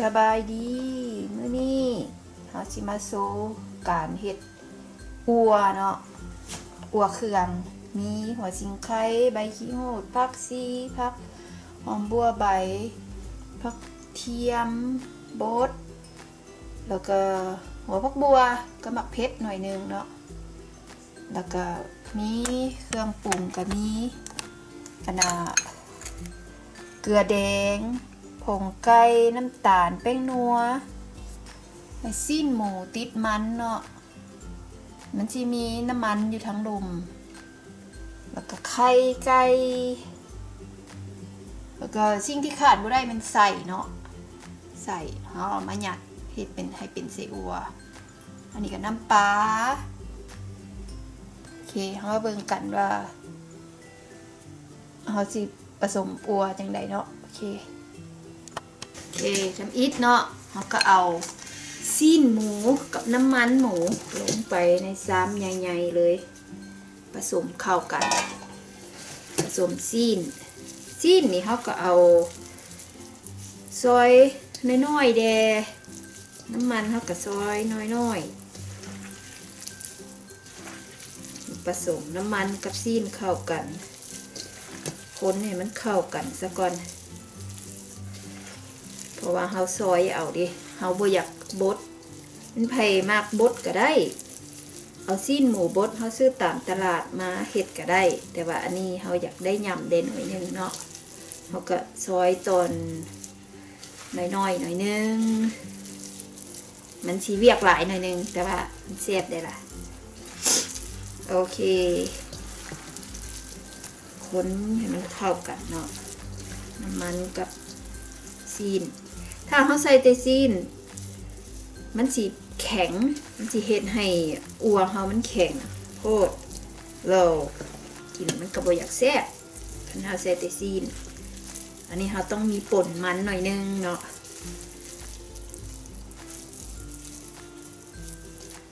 สบายดีมื้อนี้เฮาสิมาโซการเฮ็ดอัวเนาะอัวเครื่อง มีหัวสิงไข่ใบขี้หูดผักซีผักหอมบัวใบผักเทียมโบดแล้วก็หัวผักบัวก็หมักเพชรหน่อยหนึงเนาะแล้วก็มีเครื่องปรุงก็มีอันน่ะเกลือแดง ผงไก่น้ำตาลแป้งนัวไอซีนหมูติดมันเนาะมันจะมีน้ำมันอยู่ทั้งลมแล้วก็ไข่ไก่แล้วก็สิ่งที่ขาดไม่ได้มันใส่เนาะใส่เอามาหยัดเฮ็ดเป็นให้เป็นเซอัว อันนี้ก็น้ำปลาโอเคเราเบิ่งกันว่าเราสิผสมอัวจังใดเนาะโอเค คือทำอิดเนาะเราก็เอาซิ้นหมูกับน้ำมันหมูลงไปในซามใหญ่ๆเลย ผสมเข้ากัน ผสมซิ้นซิ้นนี่เขาก็เอา ซอยน้อยๆแด่น้ำมันเขาก็ซอยน้อยๆผสมน้ำมันกับซีนเข้ากัน คนให้มันเข้ากันซะก่อน ราะว่าเฮาซอยเอาดิเฮาบ่อยากบดมันไผมากบดก็ได้ เอาซีนหมูบดเฮาซื้อตามตลาดมาเฮ็ดก็ได้ แต่ว่าอันนี้เฮาอยากได้ยำเด่นหน่อยหนึงเนาะเฮาก็ซอยตอนน้อยๆหน่อยนึงมันสีเวียกหลายหน่อยนึงแต่ว่ามันเสียบได้ละโอเคคนให้มันเข้ากันเนาะน้ำมันกับซีน ถ้าเขาใส่แต่ซีน มันสีแข็ง มันสีเฮ็ดให้อัวเขามันแข็งโคตรเรากินมันกระบอยากแซ่บถ้าเราใส่แต่ซีน อันนี้เขาต้องมีป่นมันหน่อยนึงเนาะ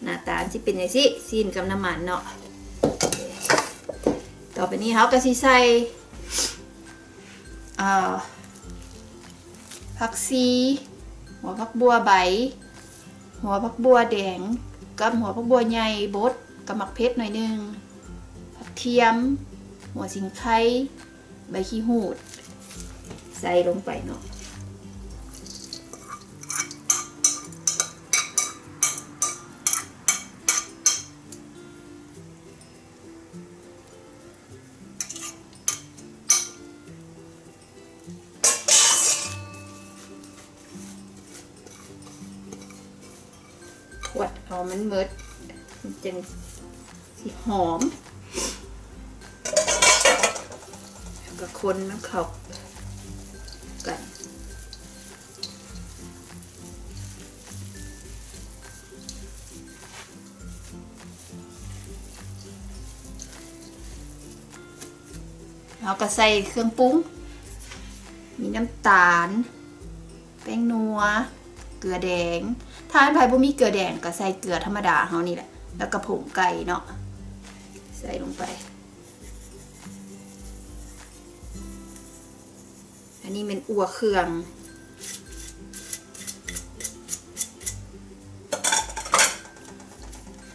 หน้าตาที่เป็นย่างสิซีนกับน้ำมันเนาะต่อไปนี้เขาก็สิใส่อ่า ผักซีหัวผักบัวใบ หัวผักบัวแดง กับหัวผักบัวใหญ่บดกับหมักเพชรหน่อยนึงผักเทียม หัวสิงไข่ใบขี้หูด ใส่ลงไปเนาะ มันเมิดมันจะสีหอมแล้วก็คนมันเข้ากันเราก็ใส่เครื่องปรุง มีน้ำตาล แป้งนัว เกลือแดง ถ้าอันไผ่บ่มีเกลือแดงก็ใส่เกลือธรรมดาเฮานี่แหละ แล้วก็ผงไก่เนาะ ใส่ลงไป อันนี้เป็นอัวเครื่อง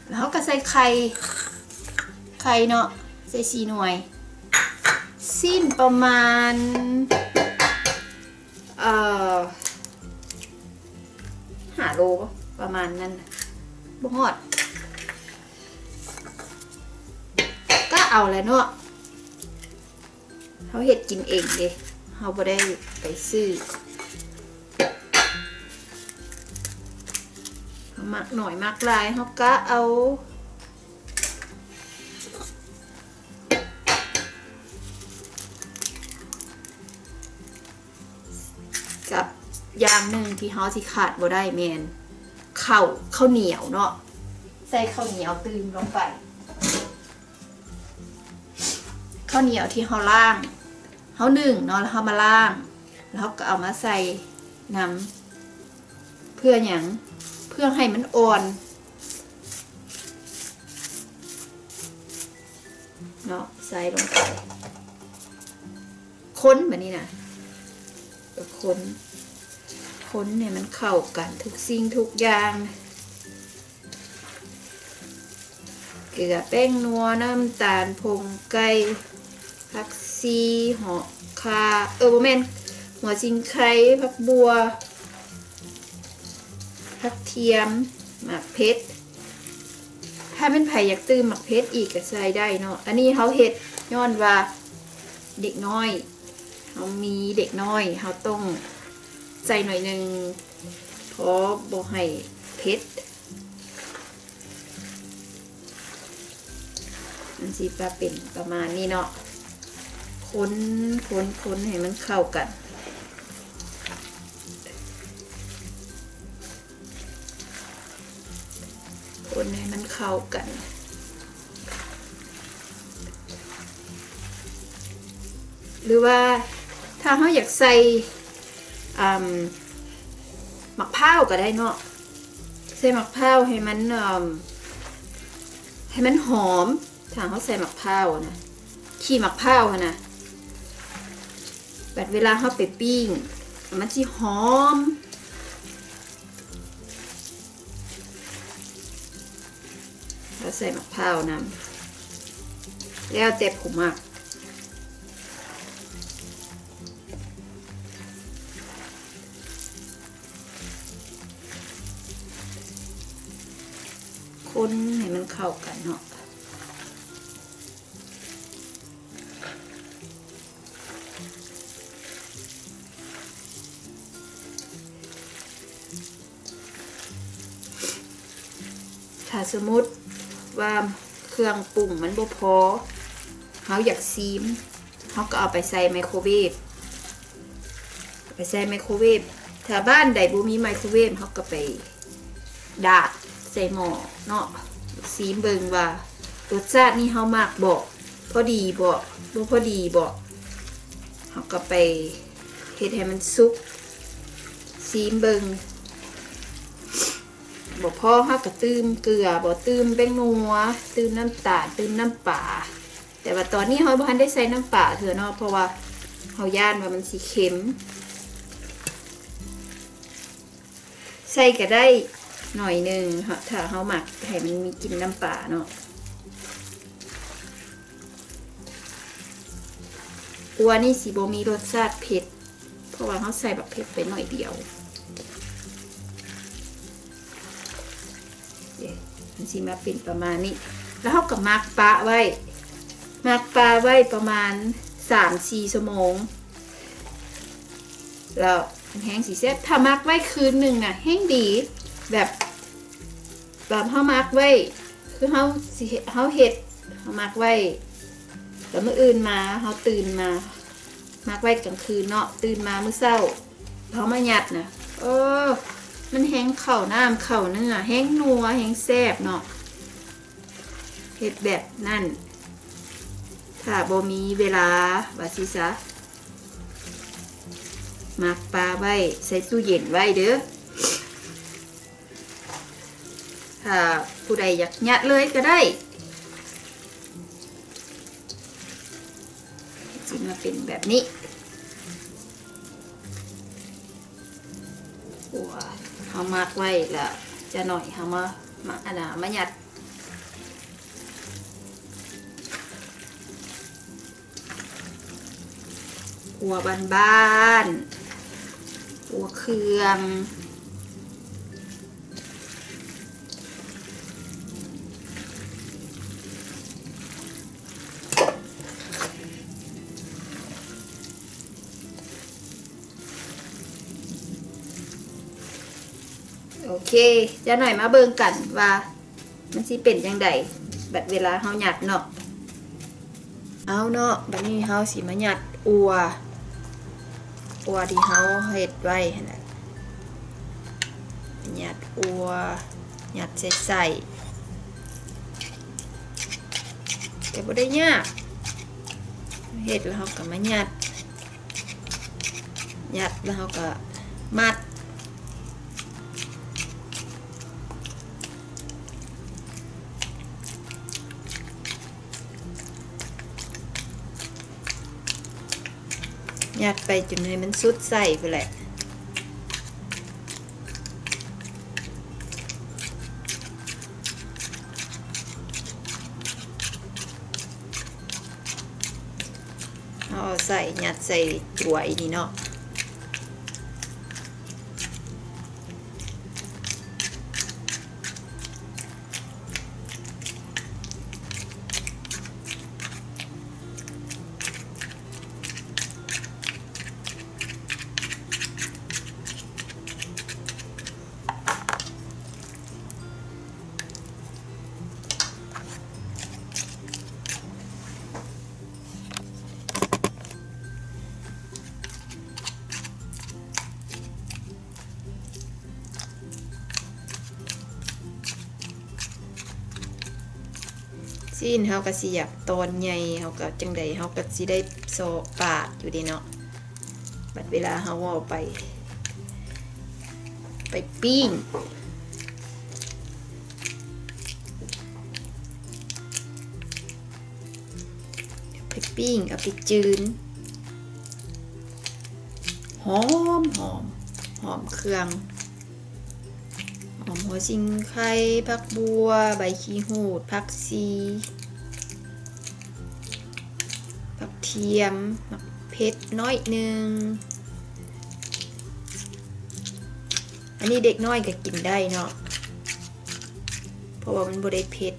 แล้วก็ใส่ไข่ ไข่เนาะ ใส่สีหน่วย สิ้นประมาณ เอ่อ โลประมาณนั้นบ่ฮอด ก็เอาแล้วเนาะเขาเห็ดกินเองเด้เขาบ่ได้ไปซื้อมามักหน่อยมักลายเขาก็เอา อย่างหนึ่งที่เฮาสิขาดบ่ได้แมนข้าวข้าวเหนียวเนาะใส่ข้าวเหนียวตื่มลงไปข้าวเหนียวที่เฮาล่างเฮานึ่งเนาะแล้วเฮามาล่าง แล้วเราก็เอามาใส่น้ำเพื่อหยังเพื่อให้มันอ่อนเนาะใส่ลงไป ค้นแบบนี้นะก็ค้น คนเนี่ยมันเข้ากันทุกสิ่งทุกอย่าง เกลือแป้งนัวน้ำตาลผงไก่ผักซีหอคาเออโบแมนหัวจิงไข่ผักบัวผักเทียมหมักเพชรถ้าเป็นไผ่อยากตื้มหมักเพชรอีกก็ใส่ได้เนาะอันนี้เขาเห็ดย้อนว่าเด็กน้อยเขามีเด็กน้อยเขาต้อง ใจหน่อยหนึ่งเพราะบ่ให้เพชรมันสิปลาเป็นประมาณนี้เนาะค้นค้นค้นให้มันเข้ากัน คนให้มันเข้ากันหรือว่าถ้าเขาอยากใส่ หมักพร้าก็ได้เนาะใส่หมักพร้าให้มันให้มันหอมถ้าเขาใส่หมักพร้านะขี้หมักพร้าวอะนะแบบเวลาเขาไปปิ้ง มันจะหอมแล้วใส่มะพร้านำแล้วแต่ผมมัก คนให้มันเข้ากันเนาะถ้าสมมติว่าเครื่องปรุงมันบ่พอเขาอยากซีมเขาก็เอาไปใส่ไมโครเวฟไปใส่ไมโครเวฟถ้าบ้านใดบ่มีไมโครเวฟเขาก็ไปดาด ใส่หม้อเนาะซีมเบิงว่ารสชาตินี่เขามากบอกพอดีบอกบ่พอดีบอกเขาก็ไปเฮ็ดให้มันสุกซีมเบิงบ่พ่อเฮาก็ตื้มเกลือบ่ตื้มแป้งนัวตื้มน้ำตาลตื้มน้ำปลาแต่ว่าตอนนี้เฮาบ่ทันได้ใส่น้ำปลาเถอะเนาะเพราะว่าเฮาย่านว่ามันสิเค็มใส่ก็ได้ หน่อยหนึงค่ะถ้าเฮาหมักให้มันมีกลิ่นน้ำปลาเนาะอัวนี่สิบ่มีรสชาติเผ็ด เพราะว่าเฮาใส่แบบเผ็ดไปหน่อยเดียวมันสิมาเป็นประมาณนี้ แล้วเขาก็มักปลาไว้มักปลาไว้ประมาณสามสี่ชั่วโมง แล้วแห้งสีเซ็ตถ้ามักไว้คืนหนึ่งน่ะแห้งดี แบบแบบเขามักไว้ คือเขาสิเขาเห็ดเขามักไว้แล้วเมื่ออื่นมาเขาตื่นมามักไว้กลางคืนเนาะตื่นมาเมื่อเช้าเขามาหยัดนะโอ้มันแห้งเข่าน้ำเข่าเนื้อแห้งนัวแห้งแซ่บเนาะเห็ดแบบนั่นถ้าบ่มีเวลาว่าสิซะมักปลาไว้ใส่ตู้เย็นไว้เด้อ ถ้าผู้ใดอยากยัดเลยก็ได้จิมาเป็นแบบนี้หัวเขามักไว้แล้วจะหน่อยเขามามาอันน่ะมายัดหัวบานบ้านๆหัวเครื่อง จะหน่อยมาเบิ่งกันว่า มันสิเป็นยังไงบัดเวลาเฮาหยัดเนาะเอาเนาะบัดนี้เฮาสิมาหยัดอัวอัวที่เฮาเฮ็ดไว้หนะหยัดอัวหยัดใส่ใส่แต่บ่ได้ยากเฮ็ดแล้วเฮาก็มาหยัดหยัดแล้วเฮาก็มัด ยัดไปจนเลยมันสุดใส่ไปแหละเอาใส่ยัดใส่ถั่วอีนี่เนาะ ซีนเฮาก็สิอยากตอนใหญ่เฮาก็จังใดเฮาก็สิได้โซปาดอยู่ดีเนาะบัดเวลาเฮาเอาไป ไปปิ้งไปปิ้งเอาไปจืนหอมหอมหอมเครื่อง อมหัวชิงไข่ผักบัว ใบขี้หูดผักซีผักเทียมผักเพชรน้อยหนึ่งอันนี้เด็กน้อยก็กินได้เนาะเพราะว่ามันบได้เผ็ด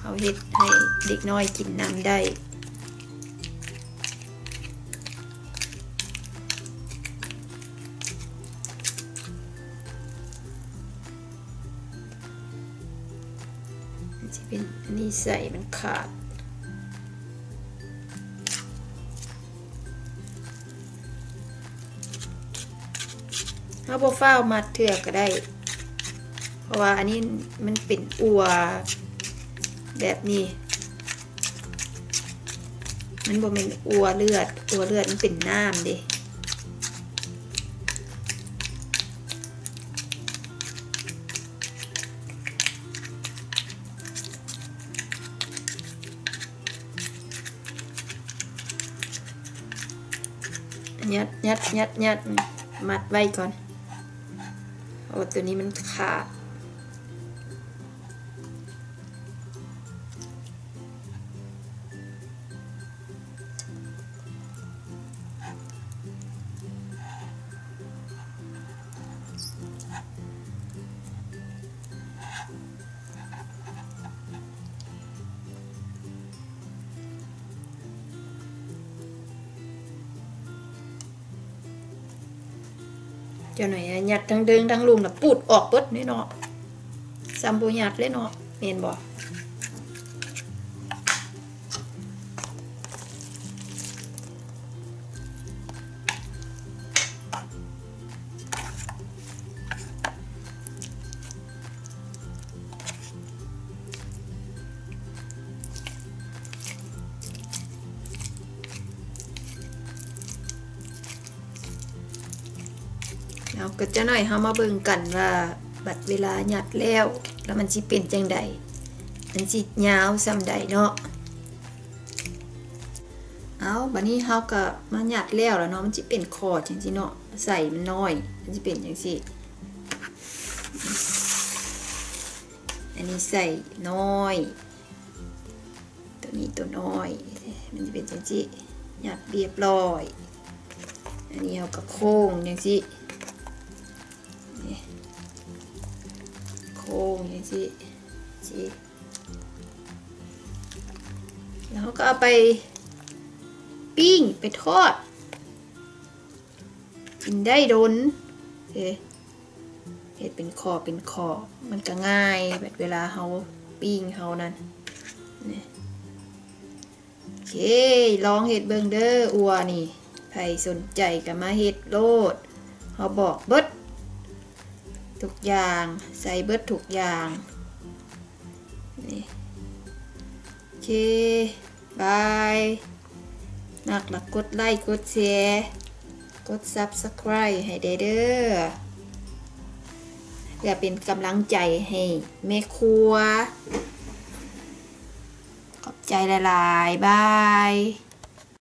เอาเฮ็ดให้เด็กน้อยกินน้ำได้ นอันนี้ใส่มันขาดถ้าบ่ฟ้ามัดเถื่อก็ได้ เพราะว่าอันนี้มันเป็นอัวแบบนี้ มันบ่เป็นอัวเลือด อัวเลือดมันเป็นน้ำด้ ยัดยัดยัดยัดมัดไว้ก่อน โอ้ตัวนี้มันขาด เจ้าหน่อยหยัดทั้งเดิงทั้งลุงน่ะปูดออกเบิดนี่เนาะซัมบูหยัดเลยเนาะเมนบ่แล้วก็ จะหน่อยเฮามาเบิ่งกันว่าบัดเวลาหยัดแล้ว แล้วมันสิเป็นจังใดมันสิยาวซำใดเนาะเอาบัดนี้เฮาก็มาหยัดแล้วแล้วเนาะมันสิเป็นคอจังซี่เนาะใส่มันน้อย มันสิเป็นจังซี่อันนี้ใส่น้อย ตัวนี้ตัวน้อย มันจะเป็นจังซี่หยัดเรียบร้อย อันนี้เฮาก็โค้งจังซี่ อย่างนี้สิแล้วก็เอาไปปิ้งไปทอด กินได้โดนเฮ้เห็ดเป็นคอเป็นคอมันก็ง่ายแบบเวลาเขาปิ้งเขานั่นนี่โอเคลองเห็ดเบิงเด้ออัวนี่ใครสนใจก็มาเห็ดโลดเขาบอกเบิด ทุกอย่างใส่เบิดทุกอย่างนี่โอเคบายมักแล้วกดไลค์กดแชร์กด Subscribe ให้ได้เด้อเพื่อเป็นกำลังใจให้แม่ครัว ขอบใจหลายๆบาย